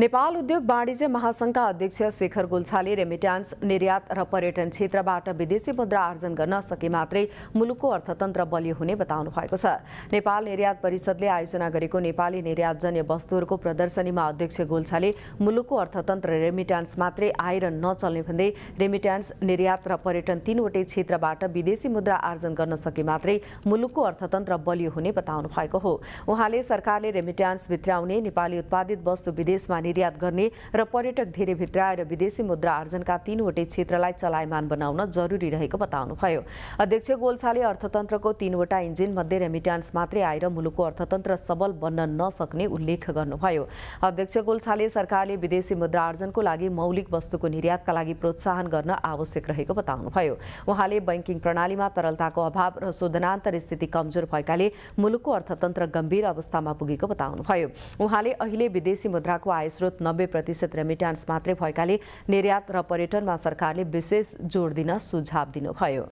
नेपाल उद्योग वाणिज्य महासंघका अध्यक्ष शेखर गुल्छाले रेमिट्यान्स निर्यात र पर्यटन क्षेत्रबाट विदेशी मुद्रा आर्जन गर्न सके मात्रै मुलुकको अर्थतन्त्र बलियो हुने बताउनु भएको छ। नेपाल निर्यात परिषदले आयोजना गरेको नेपाली निर्यातजन्य वस्तुहरूको प्रदर्शनीमा अध्यक्ष गोल्छाले मुलुकको अर्थतन्त्र रेमिट्यान्स मात्रै आएर नचल्ने भन्दै रेमिट्यान्स निर्यात र पर्यटन तीनवटै क्षेत्रबाट विदेशी मुद्रा आर्जन गर्न सके मात्रै मुलुकको अर्थतन्त्र बलियो हुने बताउनु भएको हो। उहाँले सरकारले रेमिट्यान्स भित्राउने नेपाली उत्पादित वस्तु विदेशमा निर्यात गर्ने र पर्यटक धेरै भित्राएर विदेशी मुद्रा आर्जनका तीनवटै क्षेत्रलाई चलायमान बनाउन जरुरी रहेको बताउनुभयो। अध्यक्ष गोल्छाले अर्थतन्त्रको तीनवटा इन्जिन मध्ये रेमिट्यान्स मात्रै आएर मुलुकको अर्थतन्त्र सबल बन्न नसक्ने उल्लेख गर्नुभयो। अध्यक्ष गोल्छाले सरकारले विदेशी मुद्रा आर्जनको लागि मौलिक वस्तुको निर्यातका लागि प्रोत्साहन गर्न आवश्यक रहेको बताउनुभयो। उहाँले बैङ्किङ प्रणालीमा तरलताको अभाव र शोधनान्तर स्थिति कमजोर भएकाले मुलुकको अर्थतन्त्र गम्भीर अवस्थामा पुगेको बताउनुभयो। उहाँले अहिले विदेशी मुद्राको आय स्रोत नब्बे प्रतिशत रेमिट्यान्स मात्रै भएकाले निर्यात र पर्यटनमा सरकारले विशेष जोड दिन सुझाव दिनुभयो।